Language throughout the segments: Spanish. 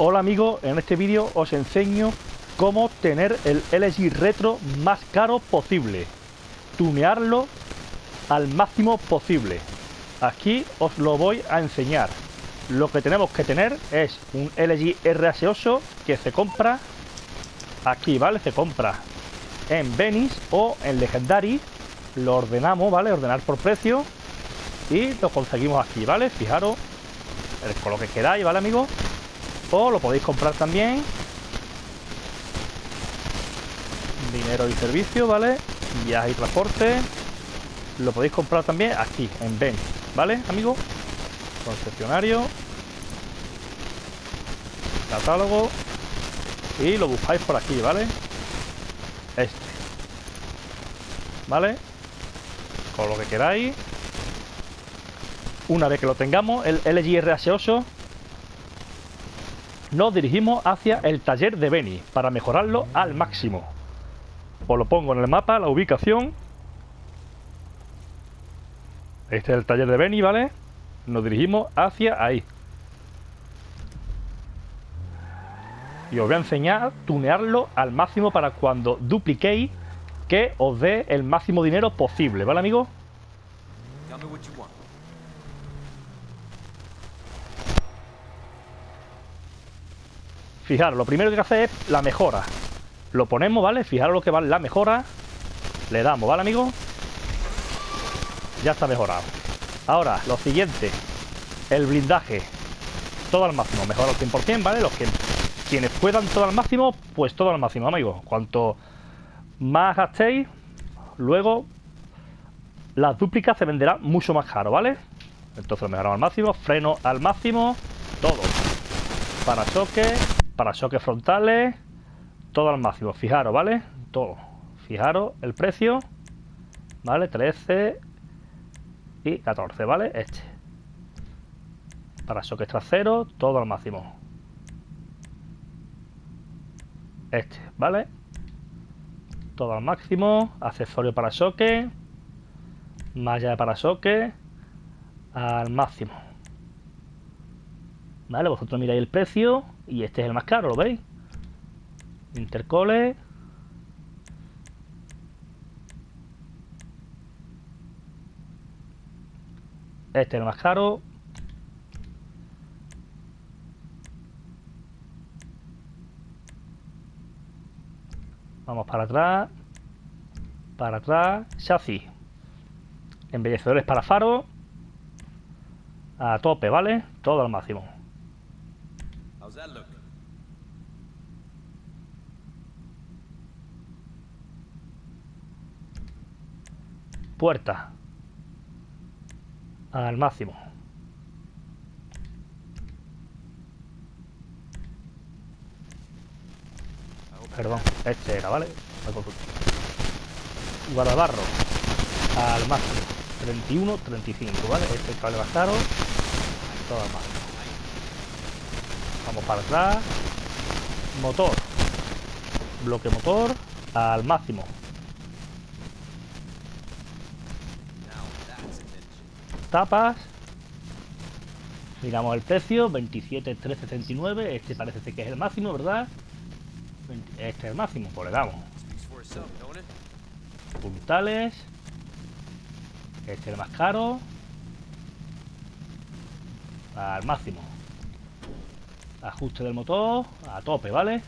Hola amigos, en este vídeo os enseño cómo tener el LG Retro más caro posible. Tunearlo al máximo posible. Aquí os lo voy a enseñar. Lo que tenemos que tener es un LG RS8 que se compra aquí, ¿vale? Se compra en Venice o en Legendary. Lo ordenamos, ¿vale? Ordenar por precio. Y lo conseguimos aquí, ¿vale? Fijaros con lo que queráis, ¿vale, amigos? O lo podéis comprar también. Dinero y servicio vale viaje y transporte. Lo podéis comprar también aquí en Ben vale amigos concesionario. Catálogo. Y lo buscáis por aquí vale este. Vale con lo que queráis. Una vez que lo tengamos el LG RS8 nos dirigimos hacia el taller de Beni para mejorarlo al máximo. Os lo pongo en el mapa, la ubicación. Este es el taller de Beni, ¿vale? Nos dirigimos hacia ahí. Y os voy a enseñar a tunearlo al máximo para cuando dupliquéis que os dé el máximo dinero posible, ¿vale, amigos? Fijaros, lo primero que hay que hacer es la mejora. Lo ponemos, ¿vale? Fijaros lo que vale la mejora. Le damos, ¿vale, amigos? Ya está mejorado. Ahora, lo siguiente. El blindaje. Todo al máximo. Mejora al 100%, ¿vale? Los que quienes puedan todo al máximo, pues todo al máximo, amigos. Cuanto más gastéis, luego las dúplicas se venderán mucho más caro, ¿vale? Entonces lo mejoramos al máximo. Freno al máximo. Todo. Para choque para choques frontales, todo al máximo. Fijaros, ¿vale? Todo. Fijaros el precio, ¿vale? 13 y 14, ¿vale? Este. Para choques traseros, todo al máximo. Este, ¿vale? Todo al máximo. Accesorio para choque. Malla de parachoque. Al máximo. ¿Vale? Vosotros miráis el precio y este es el más caro, ¿lo veis? Intercole. Este es el más caro. Vamos para atrás. Para atrás. Chasis. Embellecedores para faro. A tope, ¿vale? Todo al máximo. Puerta. Al máximo. Perdón, este era, ¿vale? Guardabarro. Al máximo. 31, 35, ¿vale? Este cable caro. Todo al máximo. Vamos para atrás. Motor. Bloque motor al máximo. Tapas. Miramos el precio, 27,369. Este parece que es el máximo, ¿verdad? Este es el máximo, pues le damos. Puntales. Este es el más caro. Al máximo. Ajuste del motor a tope, ¿vale?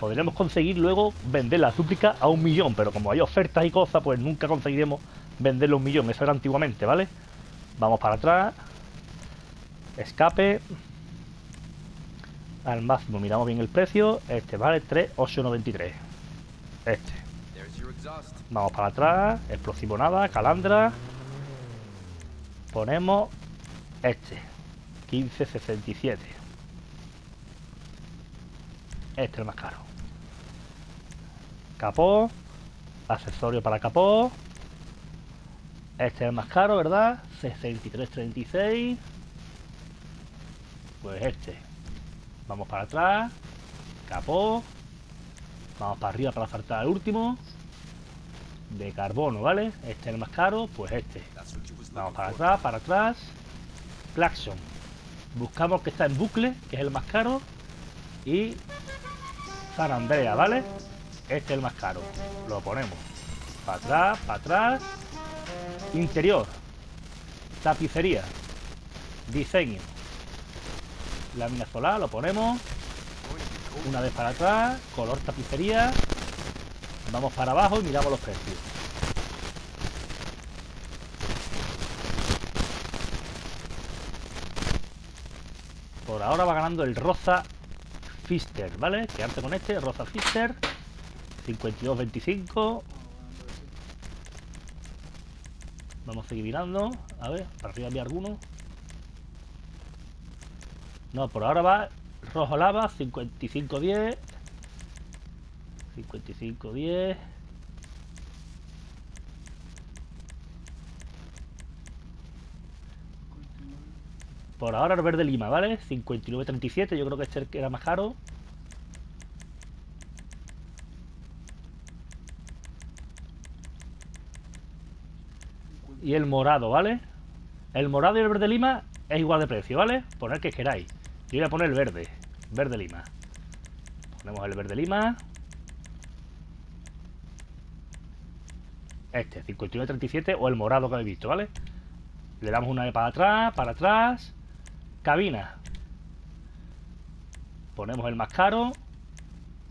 Podremos conseguir luego vender la súplica a un millón, pero como hay ofertas y cosas, pues nunca conseguiremos venderlo a un millón. Eso era antiguamente, ¿vale? Vamos para atrás. Escape. Al máximo, miramos bien el precio. Este vale 3,893. Este. Vamos para atrás. Explosivo nada. Calandra. Ponemos este. 1567. Este es el más caro. Capó. Accesorio para capó. Este es el más caro, ¿verdad? 6336. Pues este. Vamos para atrás. Capó. Vamos para arriba para faltar el último. De carbono, ¿vale? Este es el más caro, pues este. Vamos para atrás, para atrás. Claxon. Buscamos que está en bucle, que es el más caro. Y San Andrea, ¿vale? Este es el más caro. Lo ponemos. Para atrás, para atrás. Interior. Tapicería. Diseño. Lámina solar, lo ponemos. Una vez para atrás. Color tapicería. Vamos para abajo y miramos los precios. Por ahora va ganando el Rosa Fister, ¿vale? Quedarte con este, Rosa Fister. 52.25. Vamos a seguir mirando. A ver, para arriba había alguno. No, por ahora va rojo lava, 55.10. 55.10. Por ahora el verde lima, ¿vale? 59.37, yo creo que este era más caro. Y el morado, ¿vale? El morado y el verde lima es igual de precio, ¿vale? Poner que queráis. Yo voy a poner el verde. Verde lima. Ponemos el verde lima. Este, 59.37 o el morado que habéis visto, ¿vale? Le damos una vez para atrás, para atrás. Cabina. Ponemos el más caro.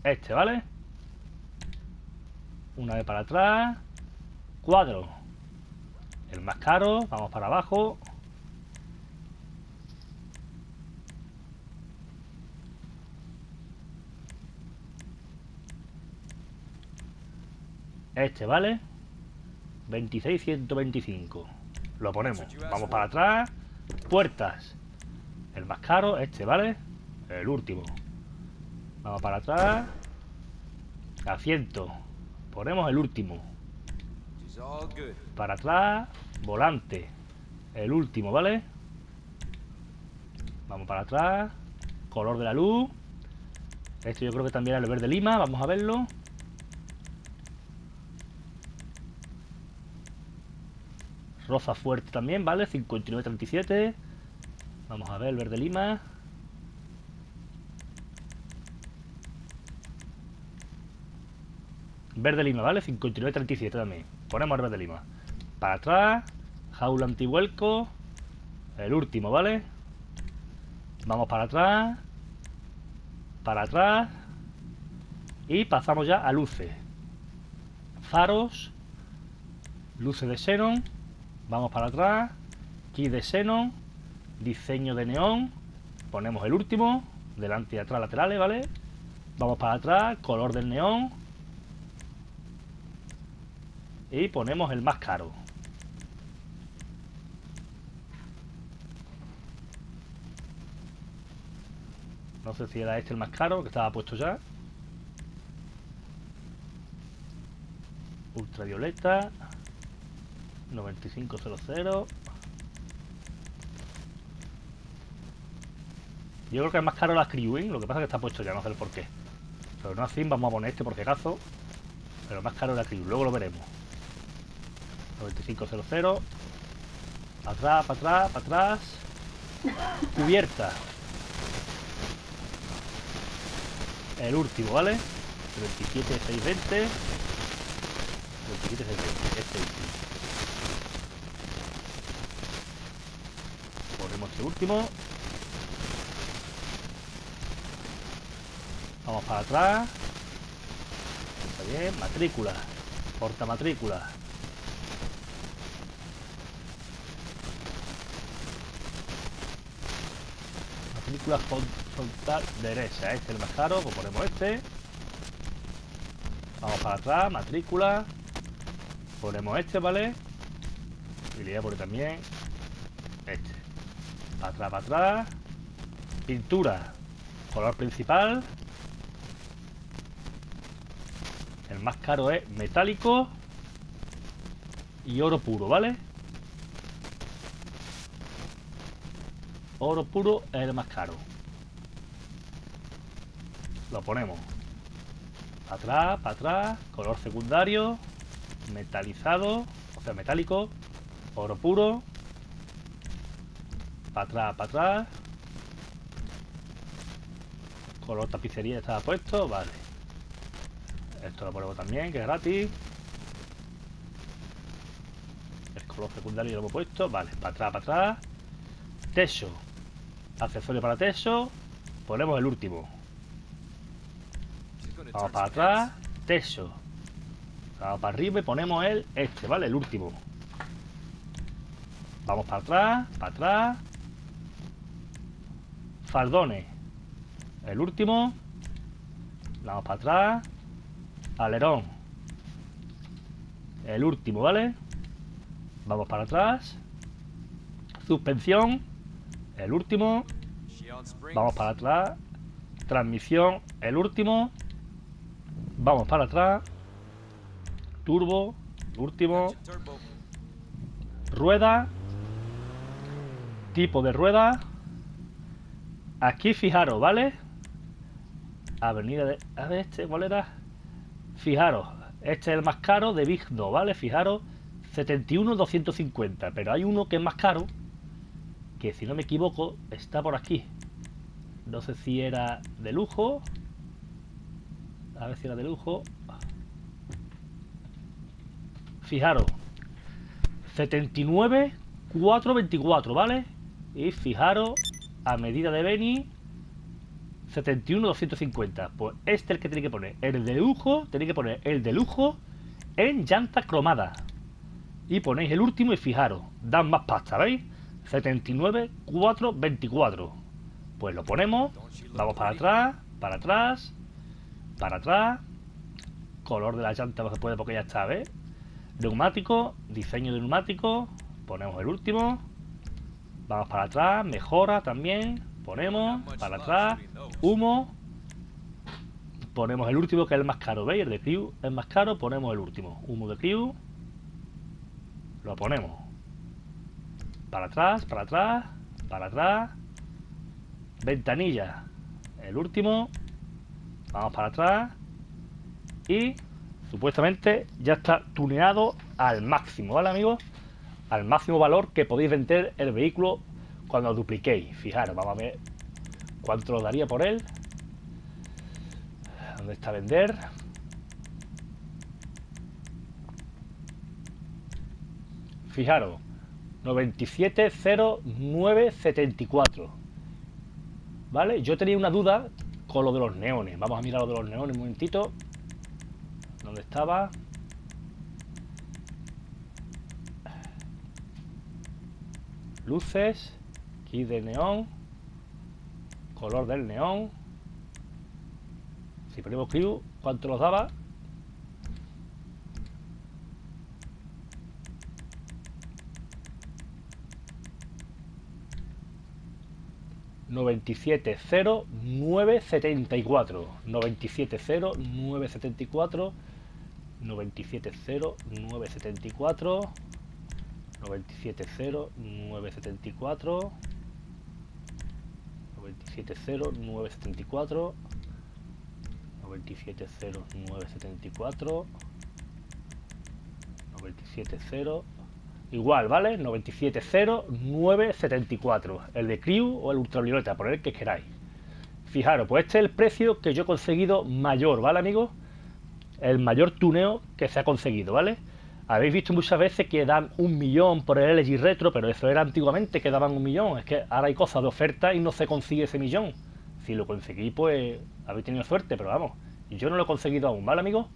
Este, ¿vale? Una vez para atrás. Cuadro. El más caro. Vamos para abajo. Este, ¿vale? 26.125 Lo ponemos. Vamos para atrás. Puertas. El más caro, este, ¿vale? El último. Vamos para atrás. Asiento. Ponemos el último. Para atrás. Volante. El último, ¿vale? Vamos para atrás. Color de la luz. Esto yo creo que también es el verde lima. Vamos a verlo. Rosa fuerte también, ¿vale? 59.37 Vamos a ver el verde lima. Verde lima, ¿vale? 59.37 también. Ponemos el verde lima. Para atrás Jaula antivuelco El último, ¿vale? Vamos para atrás. Para atrás. Y pasamos ya a luces. Faros. Luces de xenon. Vamos para atrás. Key de xenon. Diseño de neón. Ponemos el último. Delante y atrás laterales, ¿vale? Vamos para atrás. Color del neón. Y ponemos el más caro. No sé si era este el más caro, que estaba puesto ya. Ultravioleta. 9500. Yo creo que es más caro la Screwing, lo que pasa es que está puesto ya, no sé el por qué. Pero no así, vamos a poner este por si acaso. Pero más caro la Crew, luego lo veremos. 9500. Para atrás, para atrás, para atrás. Cubierta. El último, ¿vale? 27620. 27620. Este último. este último. Vamos para atrás. Está bien. Matrícula. Porta matrícula. Matrícula frontal derecha. Este es el más caro. Pues ponemos este. Vamos para atrás. Matrícula. Ponemos este, ¿vale? Y le voy a poner también este. Para atrás, para atrás. Pintura. Color principal. El más caro es metálico. Y oro puro, ¿vale? Oro puro es el más caro. Lo ponemos. Para atrás, para atrás. Color secundario. Metalizado. O sea, metálico. Oro puro. Para atrás, para atrás. Color tapicería estaba puesto, vale. Esto lo ponemos también, que es gratis. El color secundario lo hemos puesto, vale, para atrás, para atrás. Techo. Accesorio para techo. Ponemos el último. Vamos para atrás. Techo. Vamos para arriba y ponemos el este, ¿vale? El último. Vamos para atrás, para atrás. Faldones. El último. Vamos para atrás. Alerón. El último, ¿vale? Vamos para atrás. Suspensión. El último. Vamos para atrás. Transmisión. El último. Vamos para atrás. Turbo. Último. Rueda. Tipo de rueda. Aquí fijaros, ¿vale? Avenida de... A ver, este, ¿cuál era? Fijaros, este es el más caro de Big 2, ¿vale? Fijaros, 71,250. Pero hay uno que es más caro, que si no me equivoco, está por aquí. No sé si era de lujo. A ver si era de lujo. Fijaros, 79,424, ¿vale? Y fijaros, a medida de Beni, 71-250. Pues este es el que tiene que poner. El de lujo, tenéis que poner el de lujo en llanta cromada. Y ponéis el último y fijaros, dan más pasta, ¿veis? 79, 4, 24. Pues lo ponemos, vamos para atrás, para atrás, para atrás. Color de la llanta no se puede porque ya está, ¿ves? Neumático, diseño de neumático, ponemos el último. Vamos para atrás, mejora también, ponemos para atrás, humo, ponemos el último que es el más caro, ¿veis? El de Crew es más caro, ponemos el último, humo de Crew, lo ponemos para atrás, para atrás, para atrás, ventanilla, el último, vamos para atrás y supuestamente ya está tuneado al máximo, ¿vale amigos? Al máximo valor que podéis vender el vehículo cuando dupliquéis. Fijaros, vamos a ver cuánto daría por él. ¿Dónde está vender? Fijaros, 970974. ¿Vale? Yo tenía una duda con lo de los neones. Vamos a mirar lo de los neones un momentito. ¿Dónde estaba? Luces. Aquí de neón. Color del neón. Si ponemos crew, ¿cuánto nos daba? noventa y siete cero nueve setenta y cuatro noventa y siete cero nueve setenta y cuatro 970 974 970 974 9700974 9700974 970 igual, ¿vale? 9700974 el de Crew o el ultravioleta, por el que queráis fijaros, pues este es el precio que yo he conseguido mayor, ¿vale amigos? El mayor tuneo que se ha conseguido, ¿vale? Habéis visto muchas veces que dan un millón por el LG Retro, pero eso era antiguamente que daban un millón. Es que ahora hay cosas de oferta y no se consigue ese millón. Si lo conseguí, pues habéis tenido suerte, pero vamos, yo no lo he conseguido aún, ¿vale, amigos?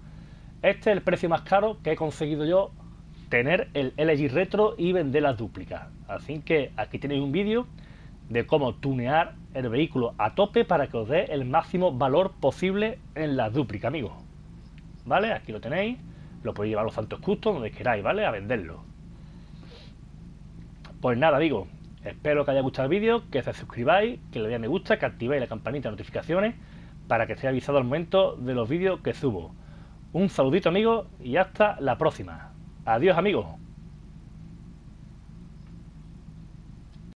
Este es el precio más caro que he conseguido yo tener el LG Retro y vender las dúplicas. Así que aquí tenéis un vídeo de cómo tunear el vehículo a tope para que os dé el máximo valor posible en las dúplicas, amigos. ¿Vale? Aquí lo tenéis lo podéis llevar a los Santos Custos, donde queráis, ¿vale? A venderlo. Pues nada, digo, espero que haya gustado el vídeo, que se suscribáis, que le deis me gusta, que activéis la campanita de notificaciones para que estéis avisado al momento de los vídeos que subo. Un saludito amigos y hasta la próxima. Adiós amigos.